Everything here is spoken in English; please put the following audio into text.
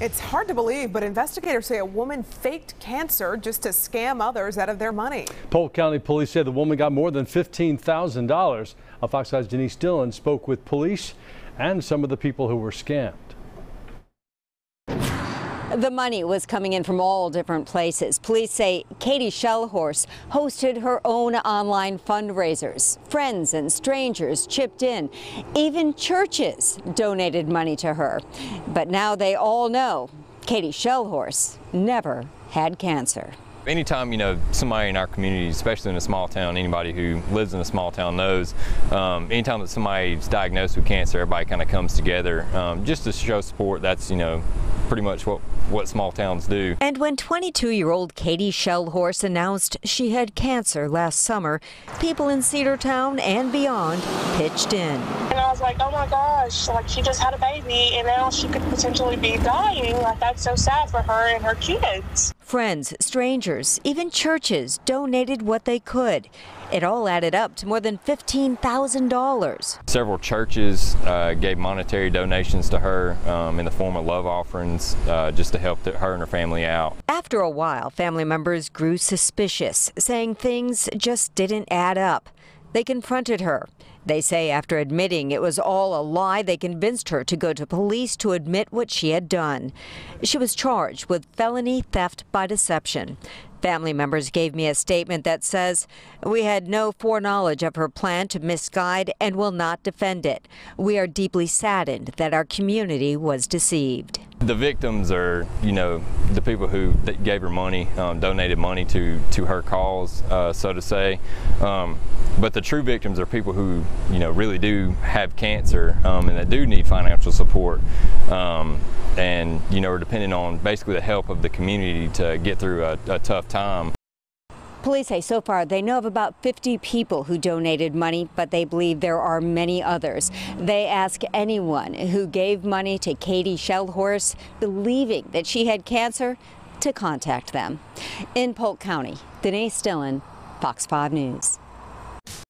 It's hard to believe, but investigators say a woman faked cancer just to scam others out of their money. Polk County police say the woman got more than $15,000. A Fox 5's Denise Dillon spoke with police and some of the people who were scammed. The money was coming in from all different places. Police say Katie Shellhorse hosted her own online fundraisers. Friends and strangers chipped in. Even churches donated money to her. But now they all know Katie Shellhorse never had cancer. Anytime, you know, somebody in our community, especially in a small town, anybody who lives in a small town knows, um, anytime that somebody's diagnosed with cancer, everybody kind of comes together um, just to show support. That's, you know, pretty much what, what small towns do. And when 22-year-old Katie Shellhorse announced she had cancer last summer, people in Cedartown and beyond pitched in. And I was like, oh my gosh, like she just had a baby and now she could potentially be dying. Like that's so sad for her and her kids. Friends, strangers, even churches donated what they could. It all added up to more than $15,000. Several churches uh, gave monetary donations to her um, in the form of love offerings uh, just to help her and her family out. After a while, family members grew suspicious, saying things just didn't add up. They confronted her. They say after admitting it was all a lie, they convinced her to go to police to admit what she had done. She was charged with felony theft by deception. Family members gave me a statement that says, We had no foreknowledge of her plan to misguide and will not defend it. We are deeply saddened that our community was deceived. The victims are, you know, the people who gave her money, um, donated money to, to her cause, uh, so to say. Um, but the true victims are people who, you know, really do have cancer um, and that do need financial support. Um, and, you know, are depending on basically the help of the community to get through a, a tough time. Police say so far they know of about 50 people who donated money, but they believe there are many others. They ask anyone who gave money to Katie Shellhorse, believing that she had cancer, to contact them. In Polk County, Denise Dillon, Fox 5 News.